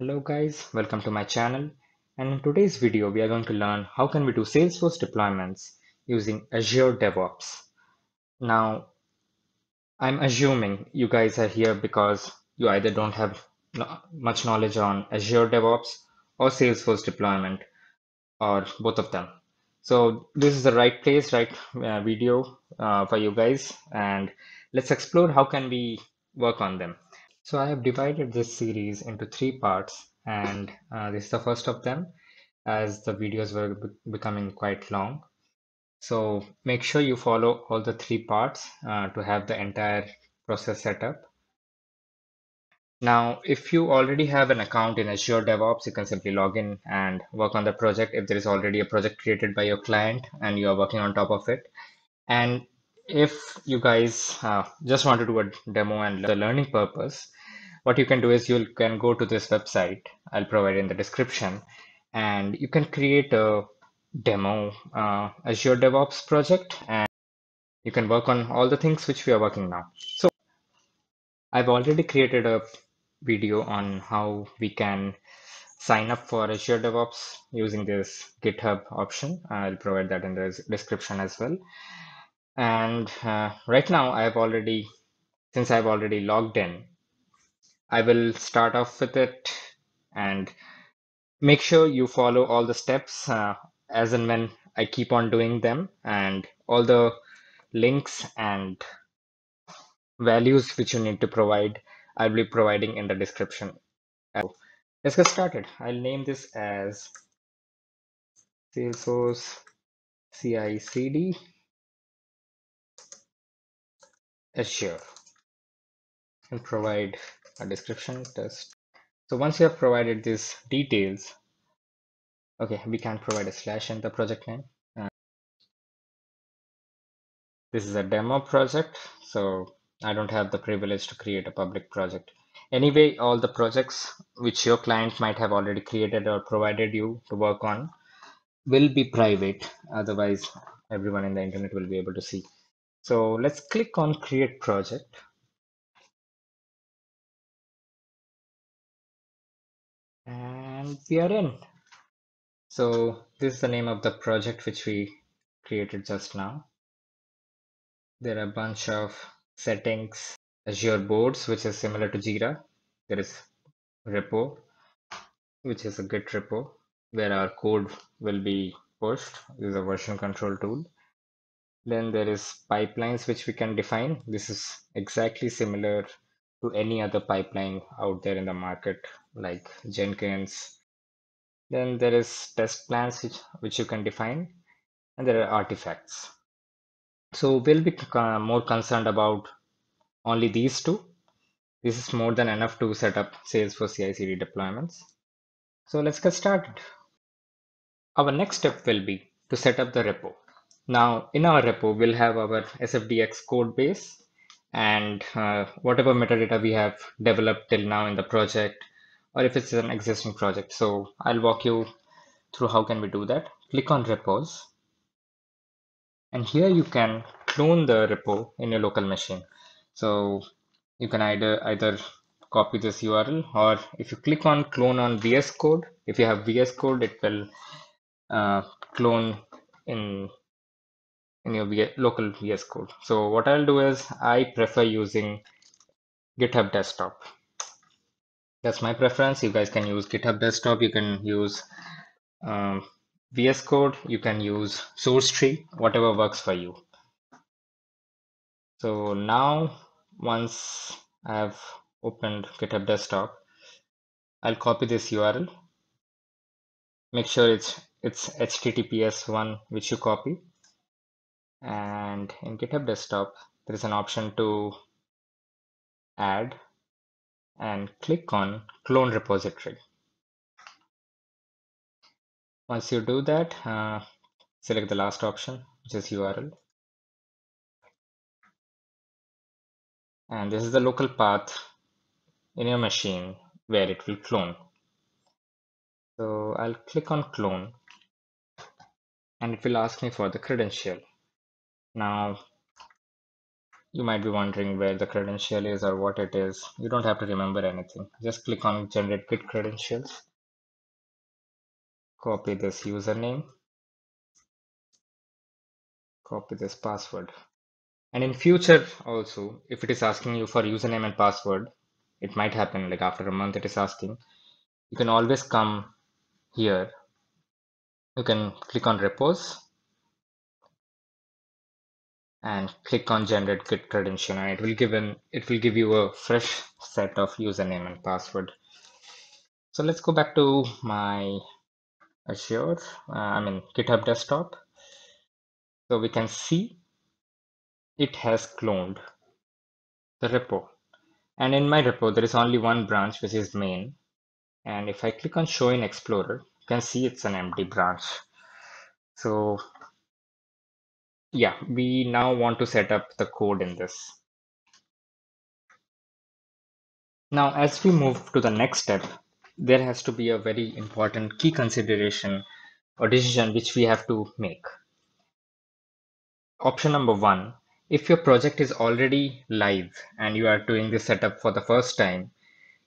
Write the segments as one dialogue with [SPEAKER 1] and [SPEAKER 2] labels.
[SPEAKER 1] Hello guys, welcome to my channel and in today's video we are going to learn how can we do Salesforce deployments using Azure DevOps. Now I'm assuming you guys are here because you either don't have much knowledge on Azure DevOps or Salesforce deployment or both of them. So this is the right place, right uh, video uh, for you guys and let's explore how can we work on them. So I have divided this series into three parts and uh, this is the first of them as the videos were be becoming quite long. So make sure you follow all the three parts uh, to have the entire process set up. Now, if you already have an account in Azure DevOps, you can simply log in and work on the project if there is already a project created by your client and you are working on top of it. And if you guys uh, just want to do a demo and the learning purpose, what you can do is you can go to this website I'll provide in the description and you can create a demo uh, Azure DevOps project and you can work on all the things which we are working now. So I've already created a video on how we can sign up for Azure DevOps using this GitHub option. I'll provide that in the description as well. And uh, right now I've already, since I've already logged in, I will start off with it and make sure you follow all the steps uh, as and when I keep on doing them and all the links and values which you need to provide I'll be providing in the description. Let's get started. I'll name this as Salesforce CI/CD Azure and provide a description test. So once you have provided these details, okay, we can provide a slash in the project name. Uh, this is a demo project, so I don't have the privilege to create a public project. Anyway, all the projects which your client might have already created or provided you to work on will be private. Otherwise, everyone in the internet will be able to see. So let's click on create project. and we are in. So this is the name of the project which we created just now. There are a bunch of settings, Azure boards, which is similar to Jira. There is repo, which is a Git repo, where our code will be pushed. This is a version control tool. Then there is pipelines, which we can define. This is exactly similar to any other pipeline out there in the market, like Jenkins, then there is test plans which, which you can define, and there are artifacts. So we'll be uh, more concerned about only these two. This is more than enough to set up Salesforce CI/CD deployments. So let's get started. Our next step will be to set up the repo. Now in our repo, we'll have our SFDX code base and uh, whatever metadata we have developed till now in the project or if it's an existing project. So I'll walk you through how can we do that. Click on repos. And here you can clone the repo in your local machine. So you can either either copy this URL or if you click on clone on VS Code, if you have VS Code, it will uh, clone in in your local VS Code. So what I'll do is I prefer using GitHub Desktop. That's my preference. You guys can use github desktop. You can use um, vs code. You can use source tree whatever works for you. So now once i have opened github desktop i'll copy this url make sure it's it's https one which you copy and in github desktop there is an option to add and click on clone repository. Once you do that, uh, select the last option, which is URL. And this is the local path in your machine where it will clone. So I'll click on clone and it will ask me for the credential. Now, You might be wondering where the credential is or what it is. You don't have to remember anything. Just click on generate git credentials. Copy this username. Copy this password. And in future also, if it is asking you for username and password, it might happen like after a month it is asking. You can always come here. You can click on repos and click on generate git credential and it will give an it will give you a fresh set of username and password. So let's go back to my azure uh, i mean github desktop. So we can see it has cloned the repo. And in my repo there is only one branch which is main. And if i click on show in explorer you can see it's an empty branch. So yeah, we now want to set up the code in this. Now, as we move to the next step, there has to be a very important key consideration or decision which we have to make. Option number one, if your project is already live and you are doing this setup for the first time,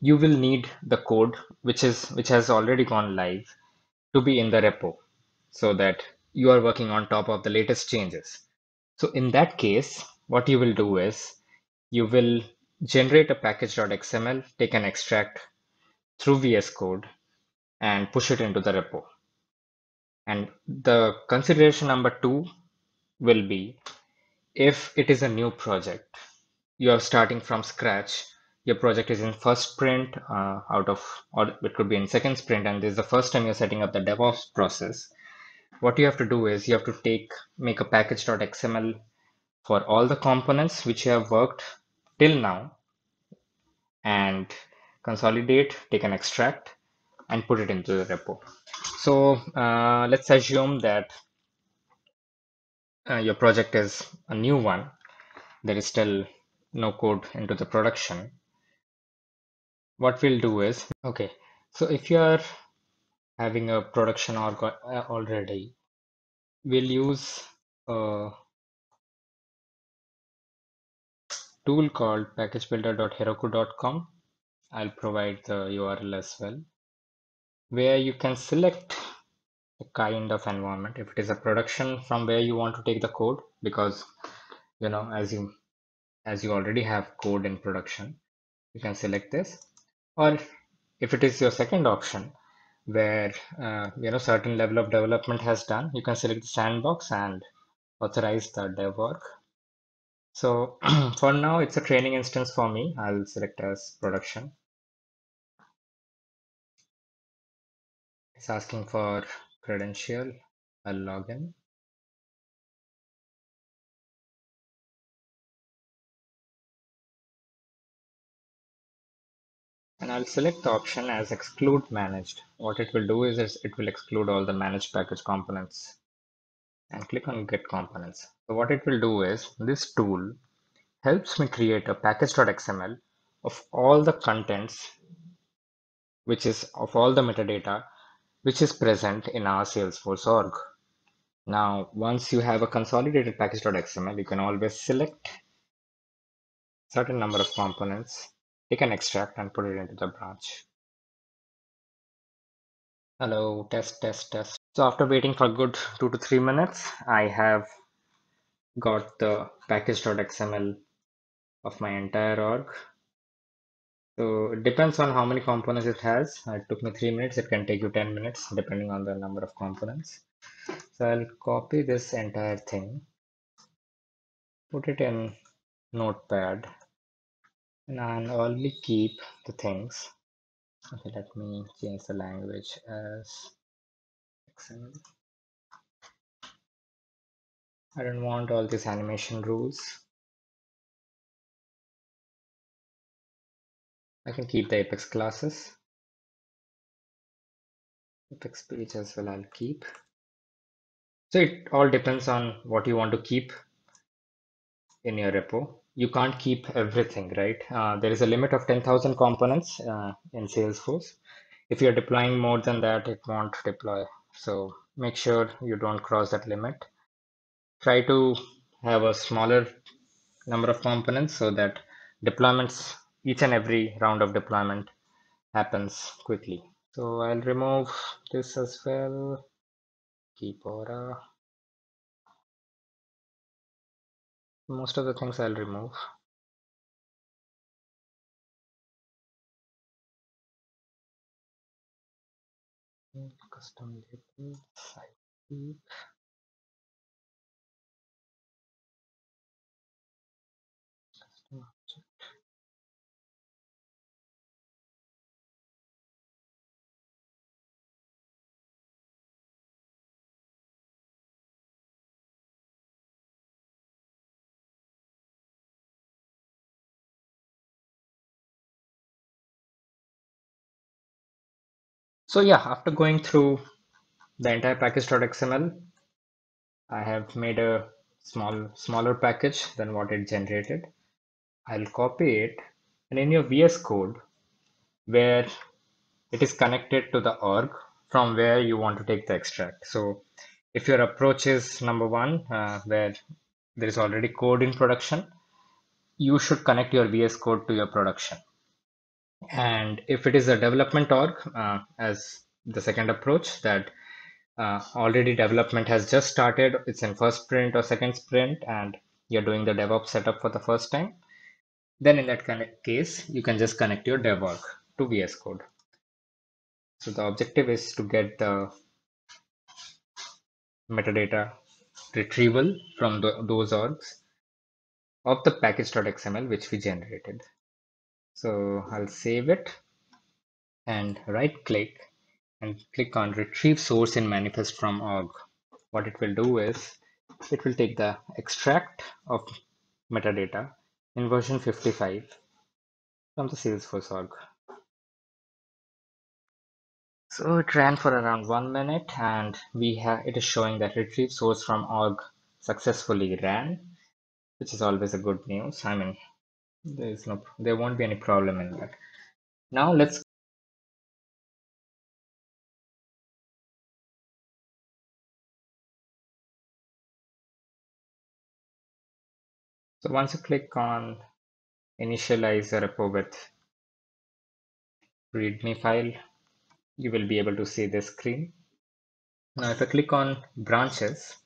[SPEAKER 1] you will need the code which is which has already gone live to be in the repo so that you are working on top of the latest changes. So in that case, what you will do is you will generate a package.xml, take an extract through VS Code and push it into the repo. And the consideration number two will be if it is a new project, you are starting from scratch, your project is in first sprint uh, out of, or it could be in second sprint, and this is the first time you're setting up the DevOps process. What you have to do is you have to take, make a package.xml for all the components which you have worked till now and consolidate, take an extract and put it into the repo. So uh, let's assume that uh, your project is a new one. There is still no code into the production. What we'll do is, okay, so if you are having a production org uh, already, we'll use a tool called packagebuilder.heroku.com. I'll provide the URL as well, where you can select a kind of environment. If it is a production from where you want to take the code, because you know, as you as you already have code in production, you can select this. Or if it is your second option, where uh, you know certain level of development has done, you can select the sandbox and authorize the dev work so for now, it's a training instance for me. I'll select as production. It's asking for credential. I'll log in. And I'll select the option as exclude managed. What it will do is it will exclude all the managed package components and click on get components. So what it will do is this tool helps me create a package.xml of all the contents which is of all the metadata which is present in our Salesforce org. Now, once you have a consolidated package.xml, you can always select certain number of components, take an extract and put it into the branch. Hello, test, test, test. So after waiting for good two to three minutes, I have got the package.xml of my entire org. So it depends on how many components it has. It took me three minutes. It can take you 10 minutes depending on the number of components. So I'll copy this entire thing, put it in notepad and only keep the things. Okay, let me change the language as. I don't want all these animation rules. I can keep the Apex classes. Apex page as well I'll keep. So it all depends on what you want to keep in your repo. You can't keep everything, right? Uh, there is a limit of 10,000 components uh, in Salesforce. If you're deploying more than that, it won't deploy. So make sure you don't cross that limit. Try to have a smaller number of components so that deployments, each and every round of deployment happens quickly. So I'll remove this as well. Keep aura. Most of the things I'll remove. Hmm, custom labels, keep. So yeah, after going through the entire package.xml, I have made a small smaller package than what it generated. I'll copy it and in your VS Code where it is connected to the org from where you want to take the extract. So if your approach is number one, uh, where there is already code in production, you should connect your VS Code to your production. And if it is a development org, uh, as the second approach that uh, already development has just started, it's in first sprint or second sprint, and you're doing the DevOps setup for the first time, then in that case, you can just connect your dev org to VS Code. So the objective is to get the metadata retrieval from the, those orgs of the package.xml which we generated. So I'll save it and right click and click on retrieve source in manifest from org. What it will do is it will take the extract of metadata in version 55 from the Salesforce org. So it ran for around one minute and we have it is showing that retrieve source from org successfully ran, which is always a good news. I mean, there is no, there won't be any problem in that. Now let's So once you click on initialize repo with readme file, you will be able to see this screen. Now if I click on branches,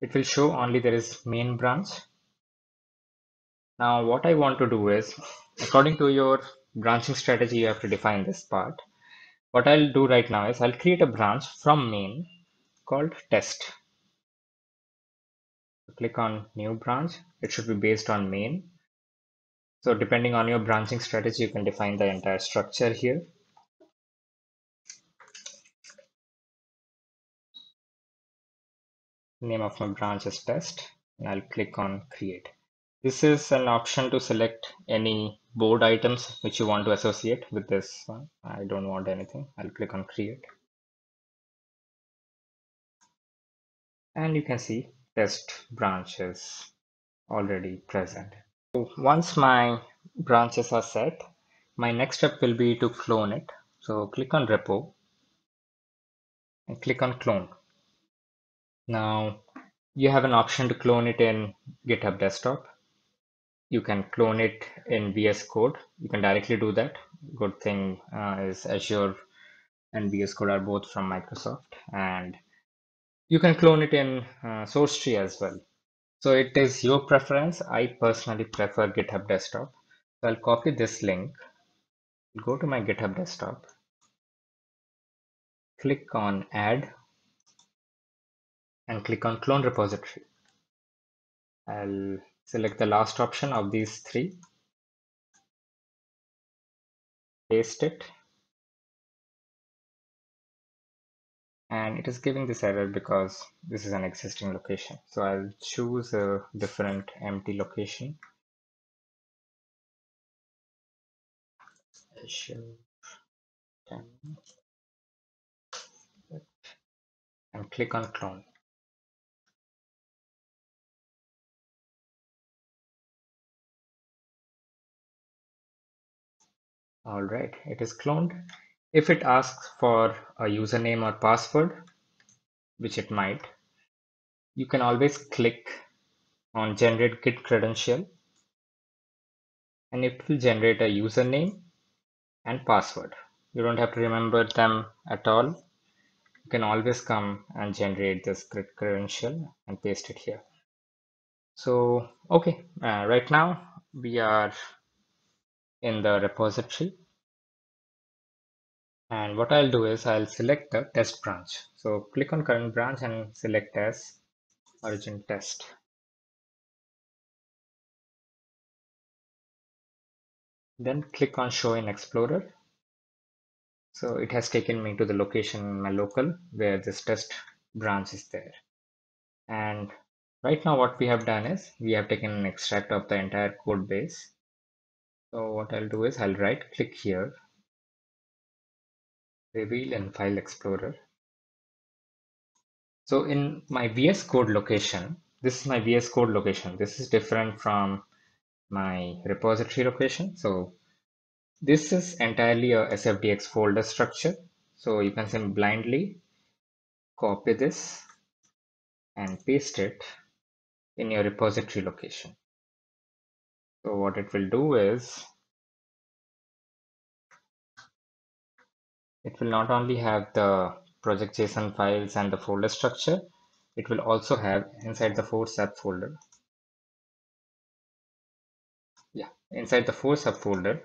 [SPEAKER 1] it will show only there is main branch. Now what I want to do is, according to your branching strategy, you have to define this part. What I'll do right now is I'll create a branch from main called test. Click on new branch. It should be based on main. So depending on your branching strategy, you can define the entire structure here. name of my branch is test and I'll click on create. This is an option to select any board items which you want to associate with this one. I don't want anything. I'll click on create. And you can see test branches already present. So once my branches are set, my next step will be to clone it. So click on repo and click on clone. Now you have an option to clone it in GitHub desktop. You can clone it in VS Code. You can directly do that. Good thing uh, is Azure and VS Code are both from Microsoft and you can clone it in uh, source tree as well. So it is your preference. I personally prefer GitHub desktop. So I'll copy this link, go to my GitHub desktop, click on add and click on clone repository. I'll select the last option of these three, paste it, and it is giving this error because this is an existing location. So I'll choose a different empty location. and click on clone. All right, it is cloned. If it asks for a username or password, which it might, you can always click on generate git credential and it will generate a username and password. You don't have to remember them at all. You can always come and generate this git credential and paste it here. So, okay, uh, right now we are in the repository. And what I'll do is I'll select the test branch. So click on current branch and select as origin test. Then click on show in Explorer. So it has taken me to the location in my local where this test branch is there. And right now what we have done is we have taken an extract of the entire code base. So what I'll do is I'll right click here, reveal in File Explorer. So in my VS Code location, this is my VS Code location. This is different from my repository location. So this is entirely a SFDX folder structure. So you can simply blindly copy this and paste it in your repository location. So what it will do is it will not only have the project JSON files and the folder structure, it will also have inside the four subfolder. Yeah, inside the four subfolder,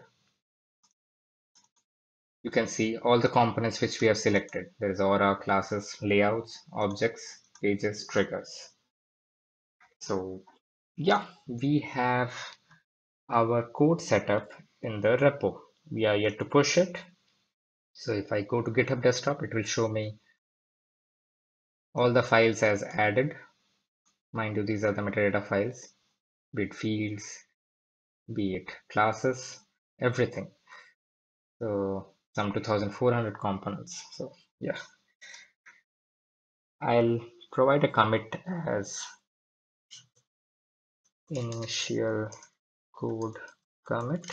[SPEAKER 1] you can see all the components which we have selected. There is aura, classes, layouts, objects, pages, triggers. So yeah, we have our code setup in the repo. We are yet to push it. So if I go to GitHub desktop, it will show me all the files as added. Mind you, these are the metadata files, be it fields, be it classes, everything. So some 2400 components. So yeah, I'll provide a commit as initial code commit.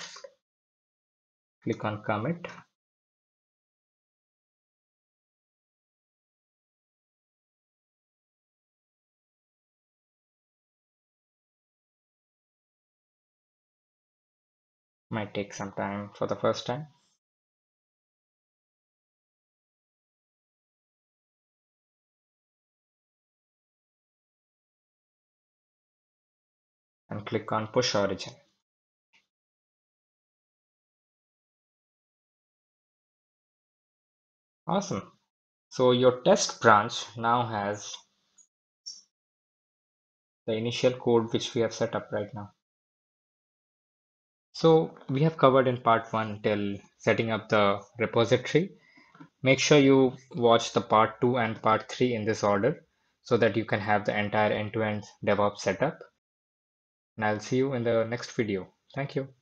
[SPEAKER 1] Click on commit. Might take some time for the first time. and click on push origin. Awesome. So your test branch now has the initial code which we have set up right now. So we have covered in part one till setting up the repository. Make sure you watch the part two and part three in this order so that you can have the entire end-to-end -end DevOps setup. And I'll see you in the next video. Thank you.